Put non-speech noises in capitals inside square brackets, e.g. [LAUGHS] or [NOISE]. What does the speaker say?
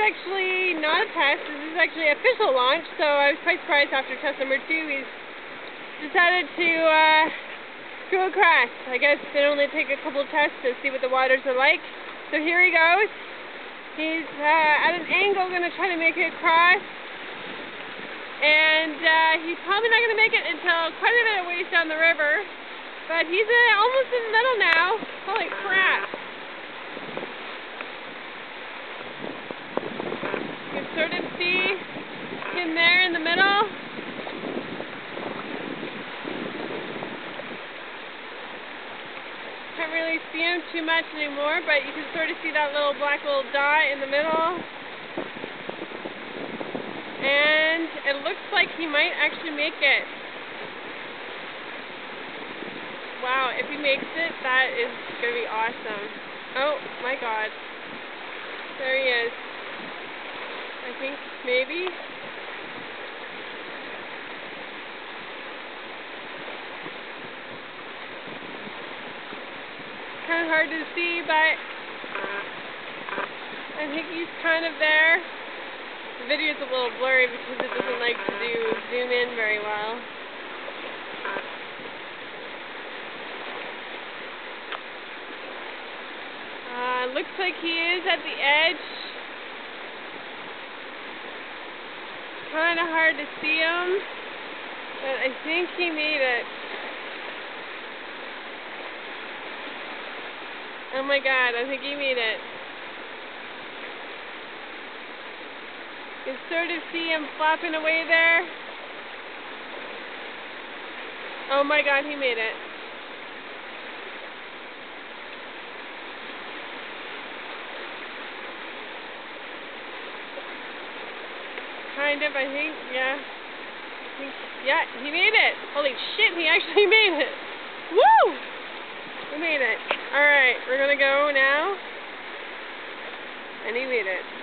actually not a test. This is actually official launch, so I was quite surprised after test number two he's decided to uh, go across. I guess they only take a couple tests to see what the waters are like. So here he goes. He's uh, at an angle going to try to make it across. And uh, he's probably not going to make it until quite a bit of ways down the river. But he's uh, almost in the middle now. Holy crap. You can sort of see him there in the middle. Can't really see him too much anymore, but you can sort of see that little black little dot in the middle. And it looks like he might actually make it. Wow, if he makes it, that is going to be awesome. Oh, my God. There he is. I think maybe. Kind of hard to see, but I think he's kind of there. The video's a little blurry because it doesn't like to do zoom in very well. Uh, looks like he is at the edge. Kind of hard to see him, but I think he made it. Oh my god, I think he made it. You can sort of see him flopping away there. Oh my god, he made it. Kind of, I think, yeah. Yeah, he made it. Holy shit, he actually [LAUGHS] made it. Woo! He made it. Alright, we're gonna go now. And he made it.